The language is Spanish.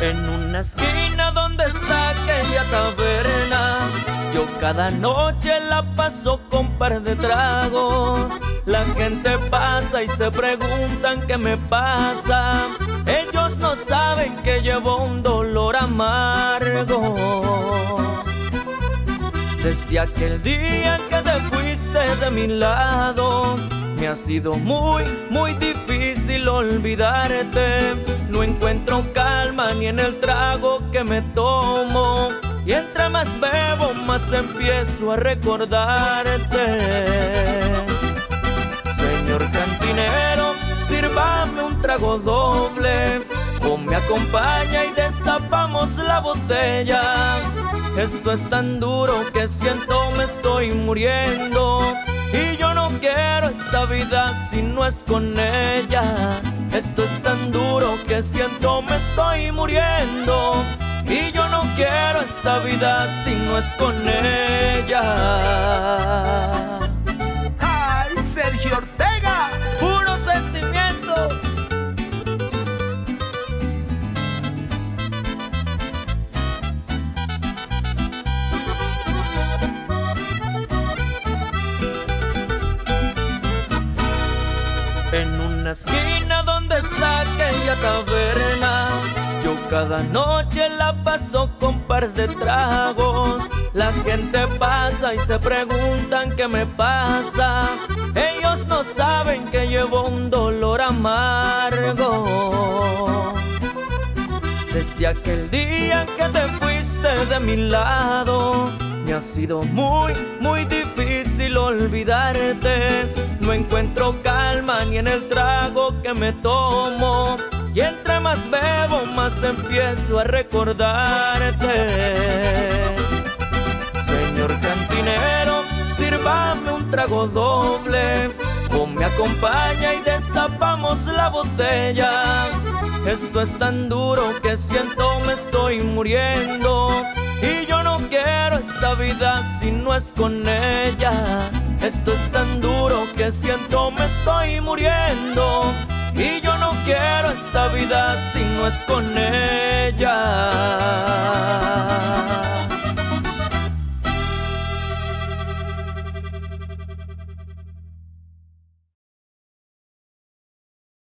En una esquina donde está aquella taberna, yo cada noche la paso con par de tragos. La gente pasa y se preguntan qué me pasa. Ellos no saben que llevo un dolor amargo. Desde aquel día que te fuiste de mi lado, me ha sido muy, muy difícil olvidarte. No encuentro calma ni en el trago que me tomo. Y entre más bebo, más empiezo a recordarte. Señor cantinero, sírvame un trago doble. O me acompaña y destapamos la botella. Esto es tan duro que siento me estoy muriendo. Y yo no quiero esta vida si no es con ella. Esto es tan duro que siento me estoy muriendo. Y yo no quiero esta vida si no es con ella. En una esquina donde está aquella taberna, yo cada noche la paso con par de tragos. La gente pasa y se preguntan qué me pasa. Ellos no saben que llevo un dolor amargo. Desde aquel día que te fuiste de mi lado, me ha sido muy, muy difícil olvidarte. No encuentro ni en el trago que me tomo. Y entre más bebo, más empiezo a recordarte. Señor cantinero, sírvame un trago doble. O me acompaña y destapamos la botella. Esto es tan duro que siento me estoy muriendo. Y yo no quiero esta vida si no es con ella. Esto es tan duro que siento me estoy muriendo. Y yo no quiero esta vida si no es con ella.